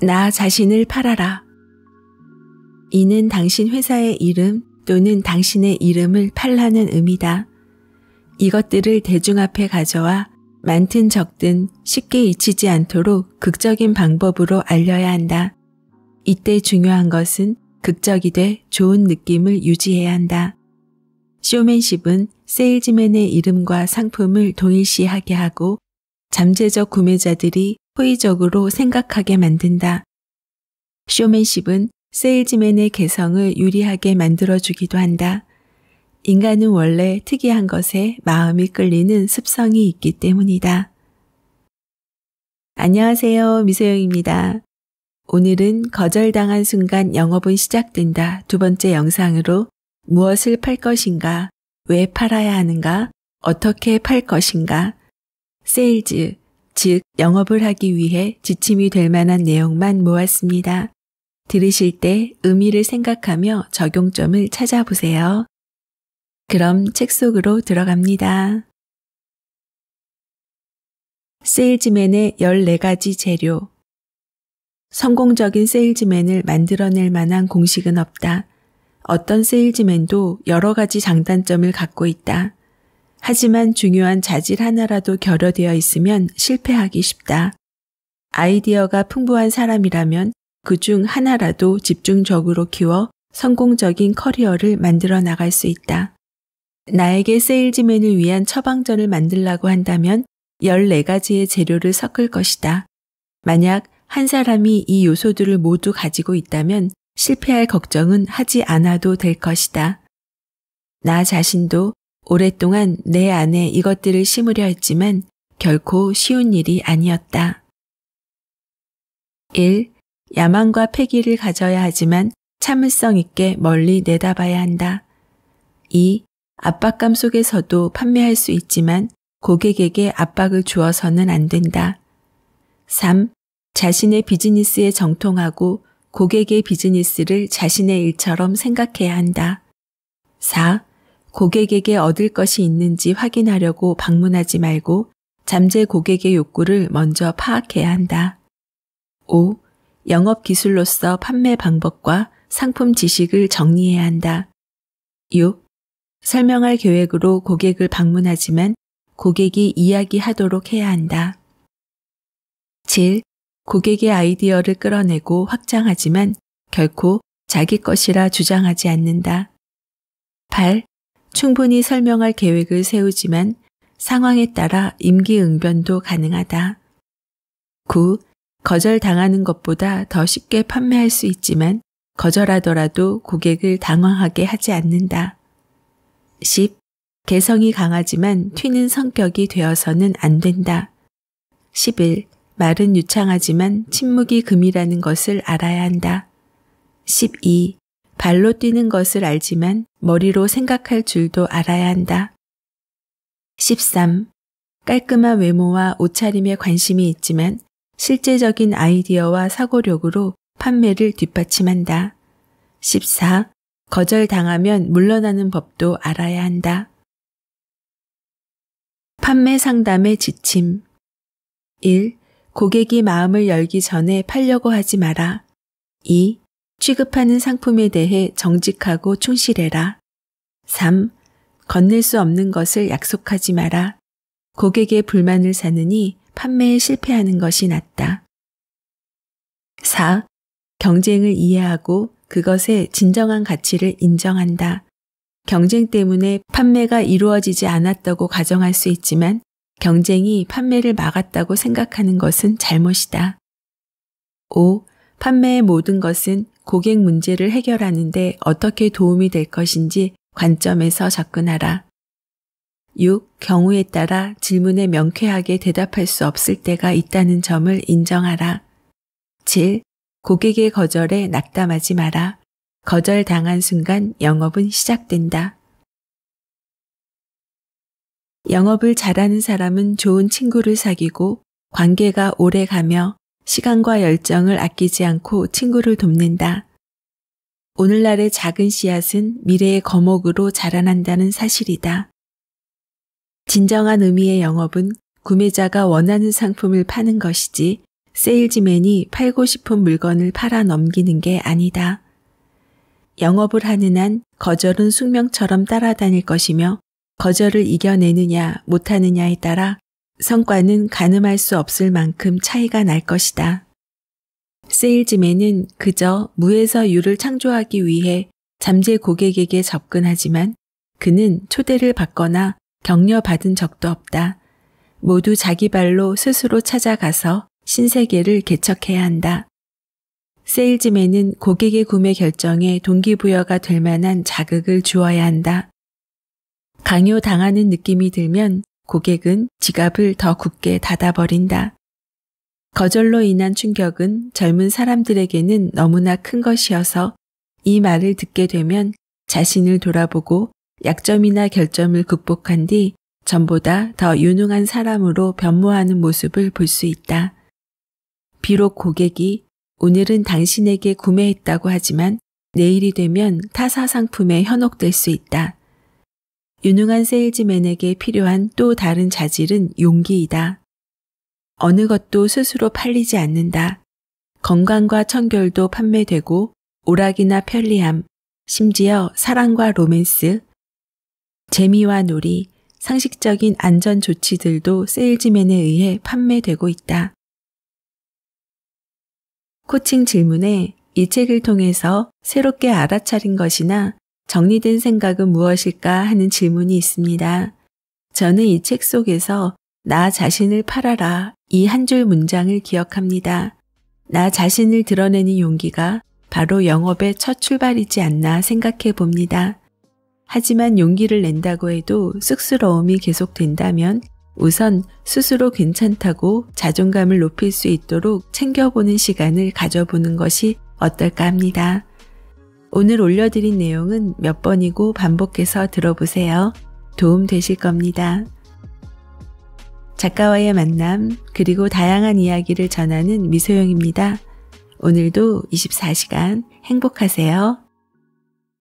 나 자신을 팔아라. 이는 당신 회사의 이름 또는 당신의 이름을 팔라는 의미다. 이것들을 대중 앞에 가져와 많든 적든 쉽게 잊히지 않도록 극적인 방법으로 알려야 한다. 이때 중요한 것은 극적이 돼 좋은 느낌을 유지해야 한다. 쇼맨십은 세일즈맨의 이름과 상품을 동일시하게 하고 잠재적 구매자들이 호의적으로 생각하게 만든다. 쇼맨십은 세일즈맨의 개성을 유리하게 만들어주기도 한다. 인간은 원래 특이한 것에 마음이 끌리는 습성이 있기 때문이다. 안녕하세요. 미소영입니다. 오늘은 거절당한 순간 영업은 시작된다 두 번째 영상으로 무엇을 팔 것인가, 왜 팔아야 하는가, 어떻게 팔 것인가, 세일즈, 즉 영업을 하기 위해 지침이 될 만한 내용만 모았습니다. 들으실 때 의미를 생각하며 적용점을 찾아보세요. 그럼 책 속으로 들어갑니다. 세일즈맨의 14가지 재료. 성공적인 세일즈맨을 만들어낼 만한 공식은 없다. 어떤 세일즈맨도 여러 가지 장단점을 갖고 있다. 하지만 중요한 자질 하나라도 결여되어 있으면 실패하기 쉽다. 아이디어가 풍부한 사람이라면 그 중 하나라도 집중적으로 키워 성공적인 커리어를 만들어 나갈 수 있다. 나에게 세일즈맨을 위한 처방전을 만들라고 한다면 14가지의 재료를 섞을 것이다. 만약 한 사람이 이 요소들을 모두 가지고 있다면 실패할 걱정은 하지 않아도 될 것이다. 나 자신도 오랫동안 내 안에 이것들을 심으려 했지만 결코 쉬운 일이 아니었다. 1. 야망과 패기를 가져야 하지만 참을성 있게 멀리 내다봐야 한다. 2. 압박감 속에서도 판매할 수 있지만 고객에게 압박을 주어서는 안 된다. 3. 자신의 비즈니스에 정통하고 고객의 비즈니스를 자신의 일처럼 생각해야 한다. 4. 고객에게 얻을 것이 있는지 확인하려고 방문하지 말고 잠재 고객의 욕구를 먼저 파악해야 한다. 5. 영업 기술로서 판매 방법과 상품 지식을 정리해야 한다. 6. 설명할 계획으로 고객을 방문하지만 고객이 이야기하도록 해야 한다. 7. 고객의 아이디어를 끌어내고 확장하지만 결코 자기 것이라 주장하지 않는다. 8. 충분히 설명할 계획을 세우지만 상황에 따라 임기응변도 가능하다. 9. 거절당하는 것보다 더 쉽게 판매할 수 있지만 거절하더라도 고객을 당황하게 하지 않는다. 10. 개성이 강하지만 튀는 성격이 되어서는 안 된다. 11. 말은 유창하지만 침묵이 금이라는 것을 알아야 한다. 12. 발로 뛰는 것을 알지만 머리로 생각할 줄도 알아야 한다. 13. 깔끔한 외모와 옷차림에 관심이 있지만 실제적인 아이디어와 사고력으로 판매를 뒷받침한다. 14. 거절당하면 물러나는 법도 알아야 한다. 판매 상담의 지침 1. 고객이 마음을 열기 전에 팔려고 하지 마라. 2. 취급하는 상품에 대해 정직하고 충실해라. 3. 건넬 수 없는 것을 약속하지 마라. 고객의 불만을 사느니 판매에 실패하는 것이 낫다. 4. 경쟁을 이해하고 그것의 진정한 가치를 인정한다. 경쟁 때문에 판매가 이루어지지 않았다고 가정할 수 있지만 경쟁이 판매를 막았다고 생각하는 것은 잘못이다. 5. 판매의 모든 것은 고객 문제를 해결하는데 어떻게 도움이 될 것인지 관점에서 접근하라. 6. 경우에 따라 질문에 명쾌하게 대답할 수 없을 때가 있다는 점을 인정하라. 7. 고객의 거절에 낙담하지 마라. 거절당한 순간 영업은 시작된다. 영업을 잘하는 사람은 좋은 친구를 사귀고 관계가 오래 가며 시간과 열정을 아끼지 않고 친구를 돕는다. 오늘날의 작은 씨앗은 미래의 거목으로 자라난다는 사실이다. 진정한 의미의 영업은 구매자가 원하는 상품을 파는 것이지 세일즈맨이 팔고 싶은 물건을 팔아 넘기는 게 아니다. 영업을 하는 한 거절은 숙명처럼 따라다닐 것이며 거절을 이겨내느냐 못하느냐에 따라 성과는 가늠할 수 없을 만큼 차이가 날 것이다. 세일즈맨은 그저 무에서 유를 창조하기 위해 잠재 고객에게 접근하지만 그는 초대를 받거나 격려받은 적도 없다. 모두 자기 발로 스스로 찾아가서 신세계를 개척해야 한다. 세일즈맨은 고객의 구매 결정에 동기부여가 될 만한 자극을 주어야 한다. 강요당하는 느낌이 들면 고객은 지갑을 더 굳게 닫아버린다. 거절로 인한 충격은 젊은 사람들에게는 너무나 큰 것이어서 이 말을 듣게 되면 자신을 돌아보고 약점이나 결점을 극복한 뒤 전보다 더 유능한 사람으로 변모하는 모습을 볼 수 있다. 비록 고객이 오늘은 당신에게 구매했다고 하지만 내일이 되면 타사 상품에 현혹될 수 있다. 유능한 세일즈맨에게 필요한 또 다른 자질은 용기이다. 어느 것도 스스로 팔리지 않는다. 건강과 청결도 판매되고 오락이나 편리함, 심지어 사랑과 로맨스, 재미와 놀이, 상식적인 안전 조치들도 세일즈맨에 의해 판매되고 있다. 코칭 질문에 이 책을 통해서 새롭게 알아차린 것이나 정리된 생각은 무엇일까 하는 질문이 있습니다. 저는 이 책 속에서 나 자신을 팔아라 이 한 줄 문장을 기억합니다. 나 자신을 드러내는 용기가 바로 영업의 첫 출발이지 않나 생각해 봅니다. 하지만 용기를 낸다고 해도 쑥스러움이 계속된다면 우선 스스로 괜찮다고 자존감을 높일 수 있도록 챙겨보는 시간을 가져보는 것이 어떨까 합니다. 오늘 올려드린 내용은 몇 번이고 반복해서 들어보세요. 도움 되실 겁니다. 작가와의 만남, 그리고 다양한 이야기를 전하는 미소영입니다. 오늘도 24시간 행복하세요.